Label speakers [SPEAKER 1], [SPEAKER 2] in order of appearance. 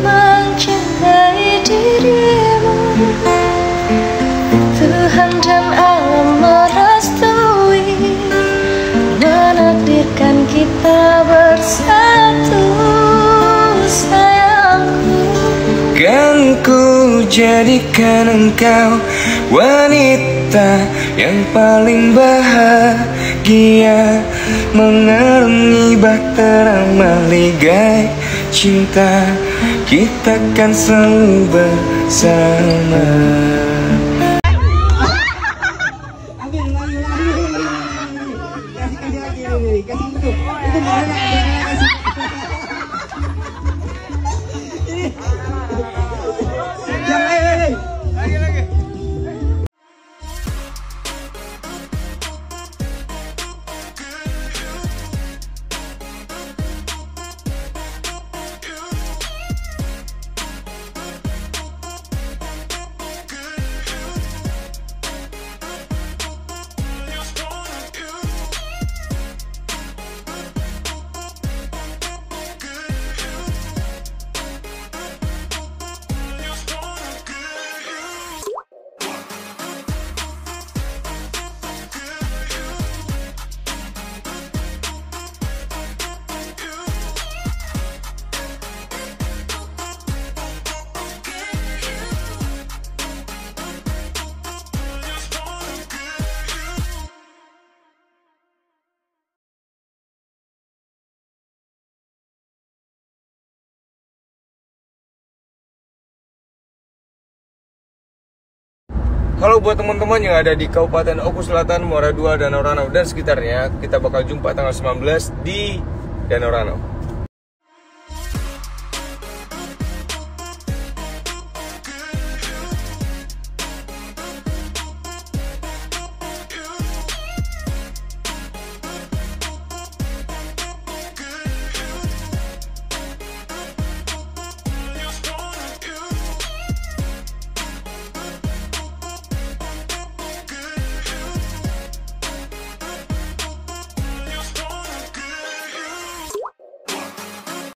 [SPEAKER 1] mencintai dirimu. Tuhan dan alam merestui Menakdirkan kita bersatu sayangku
[SPEAKER 2] Kan jadikan engkau wanita yang paling bahagia Mengarungi bahtera maligai cinta Kita kan selalu bersama Halo buat teman-teman yang ada di Kabupaten Oku Selatan, Muara II, Danau Ranau dan sekitarnya Kita bakal jumpa tanggal 19 di Danau Ranau